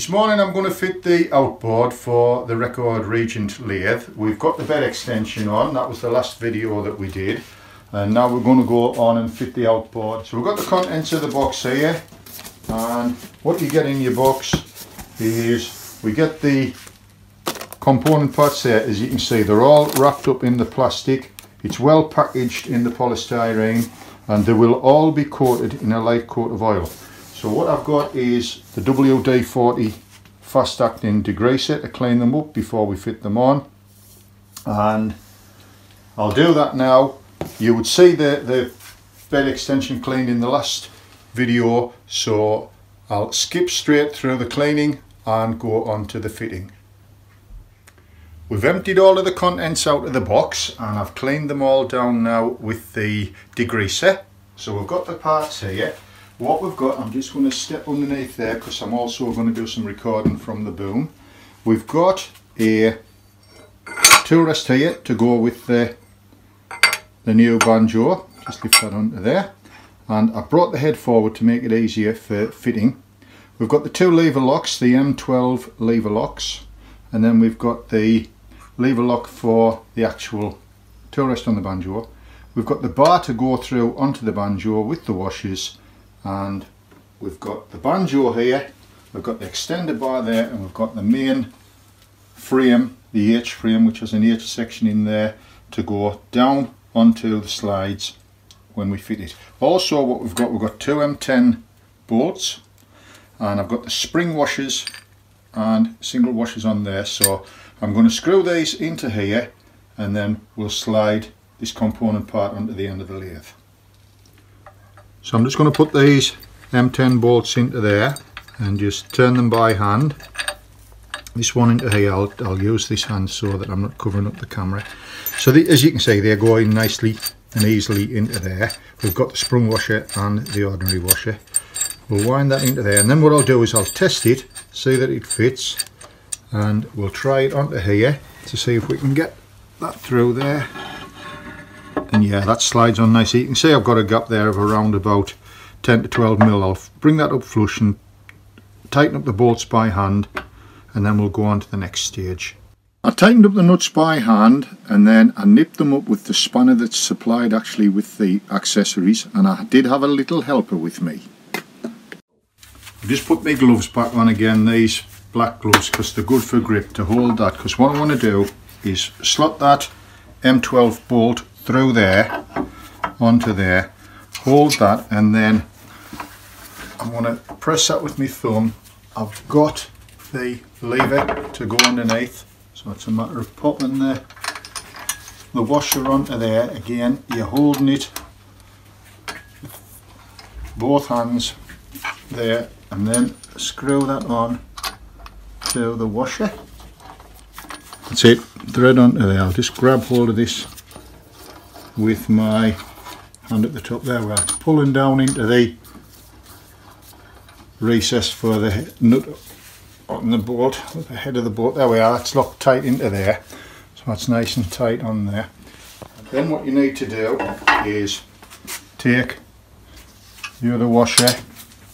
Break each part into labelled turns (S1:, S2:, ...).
S1: This morning I'm going to fit the outboard for the Record Regent lathe. We've got the bed extension on, that was the last video that we did. And now we're going to go on and fit the outboard. So we've got the contents of the box here. And what you get in your box is we get the component parts there as you can see. They're all wrapped up in the plastic. It's well packaged in the polystyrene and they will all be coated in a light coat of oil. So what I've got is the WD-40 fast acting degreaser to clean them up before we fit them on. And I'll do that now. You would see the, the bed extension cleaned in the last video. So I'll skip straight through the cleaning and go on to the fitting. We've emptied all of the contents out of the box and I've cleaned them all down now with the degreaser. So we've got the parts here what we've got, I'm just going to step underneath there because I'm also going to do some recording from the boom. We've got a tool rest here to go with the, the new banjo, just lift that under there. And I brought the head forward to make it easier for fitting. We've got the two lever locks, the M12 lever locks, and then we've got the lever lock for the actual tool rest on the banjo. We've got the bar to go through onto the banjo with the washers and we've got the banjo here we've got the extender bar there and we've got the main frame the H frame which has an H section in there to go down onto the slides when we fit it also what we've got we've got two M10 bolts and I've got the spring washers and single washers on there so I'm going to screw these into here and then we'll slide this component part onto the end of the lathe so I'm just going to put these M10 bolts into there and just turn them by hand. This one into here, I'll, I'll use this hand so that I'm not covering up the camera. So the, as you can see, they're going nicely and easily into there. We've got the sprung washer and the ordinary washer. We'll wind that into there and then what I'll do is I'll test it, see that it fits and we'll try it onto here to see if we can get that through there and yeah that slides on nicely you can see I've got a gap there of around about 10 to 12 mil I'll bring that up flush and tighten up the bolts by hand and then we'll go on to the next stage I tightened up the nuts by hand and then I nipped them up with the spanner that's supplied actually with the accessories and I did have a little helper with me. I've just put my gloves back on again these black gloves because they're good for grip to hold that because what I want to do is slot that M12 bolt through there onto there hold that and then I'm going to press that with my thumb. I've got the lever to go underneath so it's a matter of popping the the washer onto there. Again you're holding it both hands there and then screw that on to the washer. That's it. Thread onto there. I'll just grab hold of this with my hand at the top there. We're pulling down into the recess for the nut on the boat the head of the boat there we are it's locked tight into there. So that's nice and tight on there. Then what you need to do is take the other washer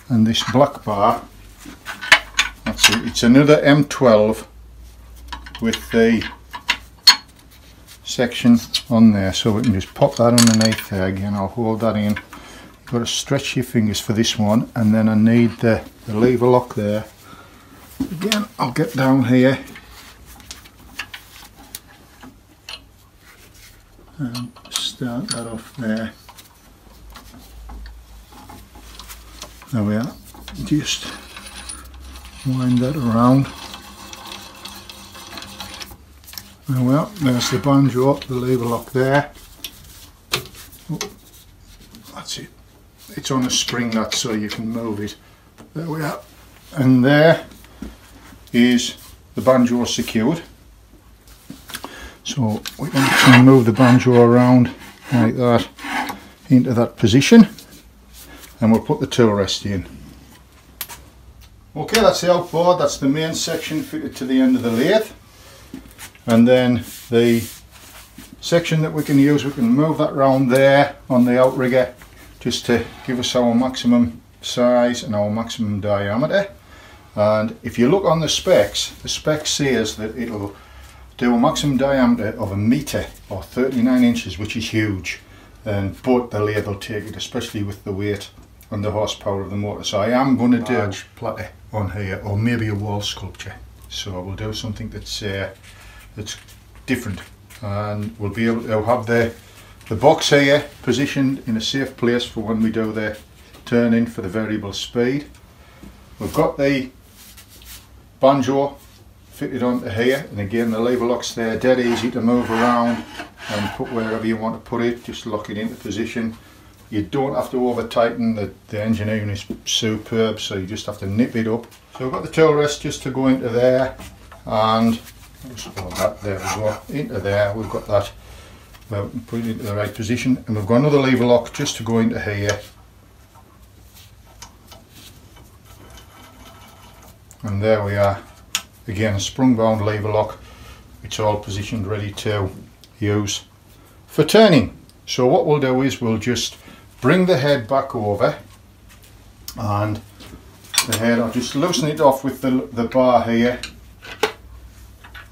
S1: and this black bar. That's it. It's another M12 with the section on there. So we can just pop that underneath there again. I'll hold that in. You've got to stretch your fingers for this one and then I need the, the lever lock there again I'll get down here and start that off there there we are just wind that around Oh, well, there's the banjo up, the lever lock there. Oh, that's it. It's on a spring that so you can move it. There we are. And there is the banjo secured. So going to move the banjo around like that into that position and we'll put the tool rest in. Okay, that's the outboard, that's the main section fitted to the end of the lathe. And then the section that we can use, we can move that round there on the outrigger just to give us our maximum size and our maximum diameter. And if you look on the specs, the spec says that it'll do a maximum diameter of a metre or 39 inches, which is huge. And but the will take it, especially with the weight and the horsepower of the motor. So I am going to do a platter on here or maybe a wall sculpture so we'll do something that's uh, that's different and we'll be able to have the the box here positioned in a safe place for when we do the turning for the variable speed we've got the banjo fitted onto here. And again the lever locks there dead easy to move around and put wherever you want to put it just lock it into position. You don't have to over tighten, the, the engineering is superb so you just have to nip it up. So we've got the tool rest just to go into there and that, there we go, into there, we've got that well, put it into the right position. And we've got another lever lock just to go into here and there we are again a sprung bound lever lock it's all positioned ready to use for turning. So what we'll do is we'll just bring the head back over and the head, I'll just loosen it off with the, the bar here.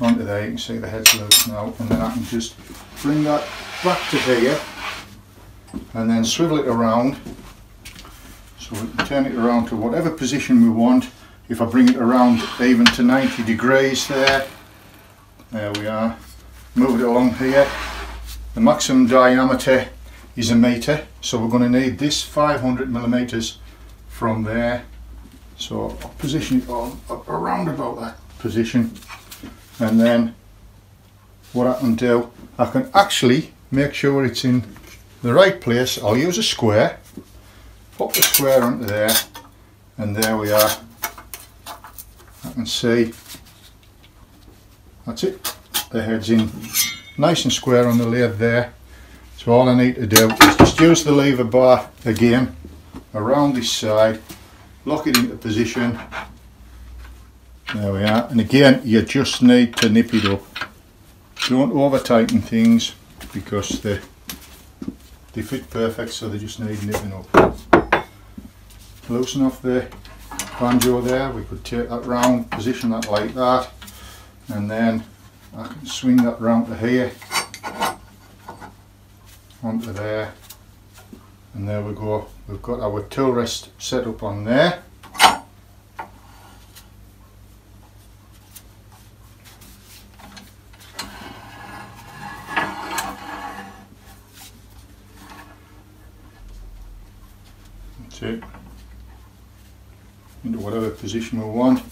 S1: Onto there, you can see the head's loose now and then I can just bring that back to here and then swivel it around. So we can turn it around to whatever position we want if I bring it around even to 90 degrees there. There we are. Move it along here. The maximum diameter is a meter so we're going to need this 500 millimeters from there. So I'll position it on around about that position. And then what I can do I can actually make sure it's in the right place. I'll use a square pop the square onto there and there we are I can see that's it the head's in nice and square on the lathe there so all I need to do is just use the lever bar again around this side, lock it into position. There we are. And again, you just need to nip it up. Don't over tighten things because they, they fit perfect so they just need nipping up. Loosen off the banjo there, we could take that round, position that like that and then I can swing that round to here onto there and there we go. We've got our tool rest set up on there. That's into whatever position we want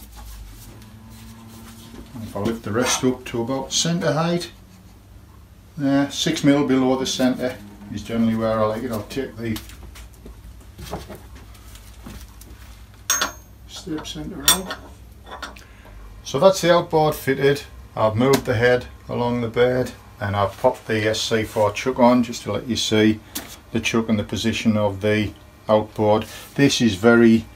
S1: and if I lift the rest up to about centre height there, six mil below the centre is generally where I like it. I'll take the step centre out. So that's the outboard fitted. I've moved the head along the bed and I've popped the SC4 chuck on just to let you see the chuck and the position of the outboard. This is very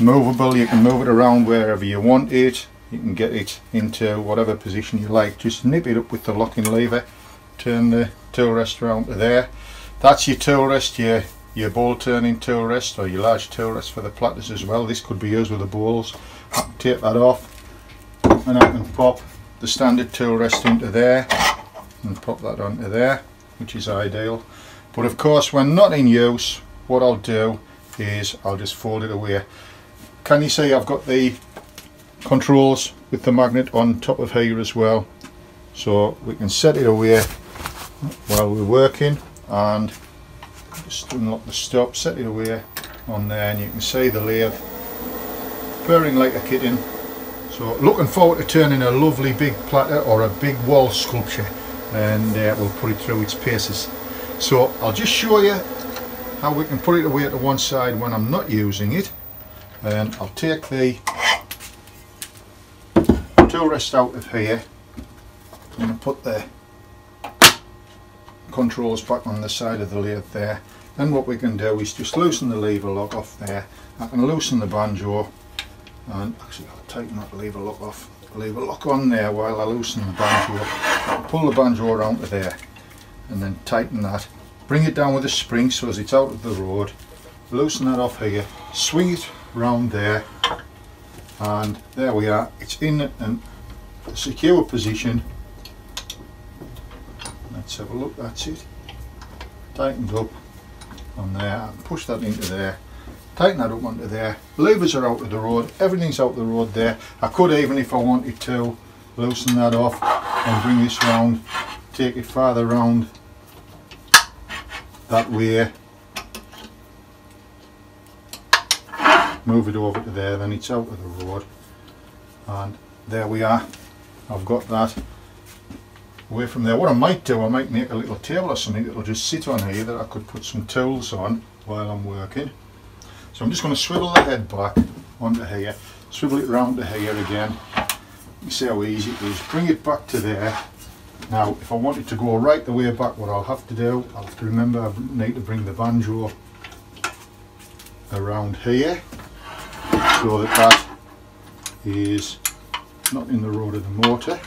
S1: movable, you can move it around wherever you want it. You can get it into whatever position you like. Just nip it up with the locking lever turn the tool rest around to there. That's your tool rest your your bowl turning tool rest or your large tool rest for the platters as well. This could be used with the bowls take that off and I can pop the standard tool rest into there and pop that onto there which is ideal. But of course when not in use what I'll do is I'll just fold it away can you see I've got the controls with the magnet on top of here as well? So we can set it away while we're working and just unlock the stop set it away on there and you can see the lathe purring like a kitten. So looking forward to turning a lovely big platter or a big wall sculpture and uh, we'll put it through its paces. So I'll just show you how we can put it away to one side when I'm not using it and I'll take the tool rest out of here. I'm going to put the controls back on the side of the lathe there. Then what we can do is just loosen the lever lock off there. I can loosen the banjo and actually I'll tighten that lever lock off lever lock on there while I loosen the banjo. Pull the banjo around to there and then tighten that. Bring it down with a spring so as it's out of the road. Loosen that off here. Swing it round there. And there we are. It's in a secure position. Let's have a look. That's it. Tightened up on there. Push that into there. Tighten that up onto there. Levers are out of the road. Everything's out of the road there. I could even if I wanted to loosen that off and bring this round. Take it farther round. That way move it over to there then it's out of the road and there we are I've got that away from there what I might do I might make a little table or something that'll just sit on here that I could put some tools on while I'm working so I'm just going to swivel the head back onto here, swivel it round to here again. You see how easy it is. Bring it back to there. Now, if I want it to go right the way back, what I'll have to do, I'll have to remember I need to bring the banjo around here so that that is not in the road of the mortar.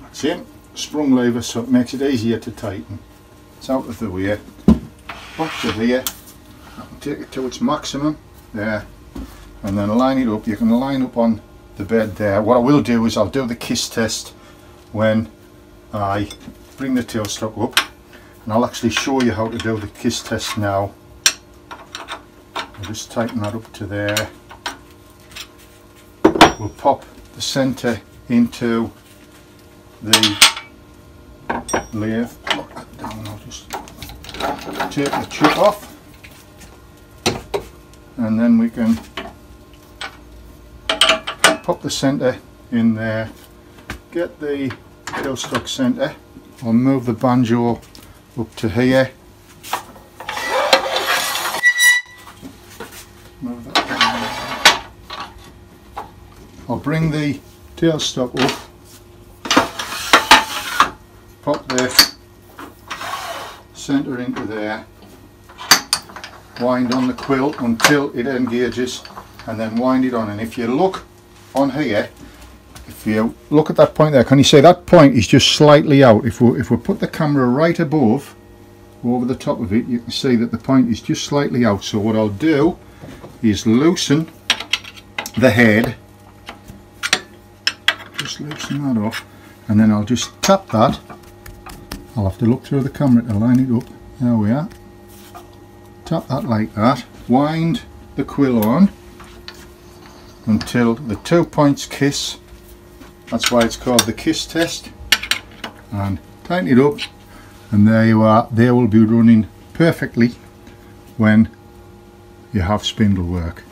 S1: That's it sprung lever so it makes it easier to tighten. It's out of the way. Back to there. Take it to its maximum there and then line it up. You can line up on the bed there. What I will do is I'll do the kiss test when I bring the tailstock up and I'll actually show you how to do the kiss test now. I'll just tighten that up to there. We'll pop the centre into the lathe. Lock that down. I'll just take the chip off and then we can pop the centre in there, get the tailstock centre, I'll move the banjo up to here, I'll bring the tailstock up. Pop the centre into there, wind on the quill until it engages and then wind it on. And if you look on here if you look at that point there can you see that point is just slightly out if we, if we put the camera right above over the top of it you can see that the point is just slightly out so what I'll do is loosen the head just loosen that off and then I'll just tap that I'll have to look through the camera to line it up. There we are. Tap that like that. Wind the quill on until the two points kiss. That's why it's called the kiss test. And tighten it up and there you are. They will be running perfectly when you have spindle work.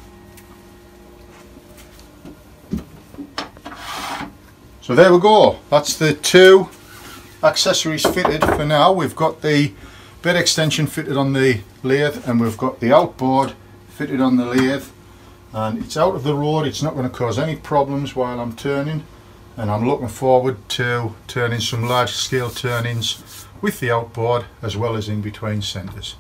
S1: So there we go. That's the two accessories fitted for now. We've got the bed extension fitted on the lathe and we've got the outboard fitted on the lathe and it's out of the road it's not going to cause any problems while I'm turning and I'm looking forward to turning some large scale turnings with the outboard as well as in between centres.